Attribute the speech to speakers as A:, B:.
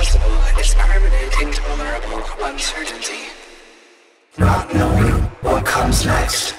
A: It's is permanent, intolerable uncertainty. Not knowing what comes next.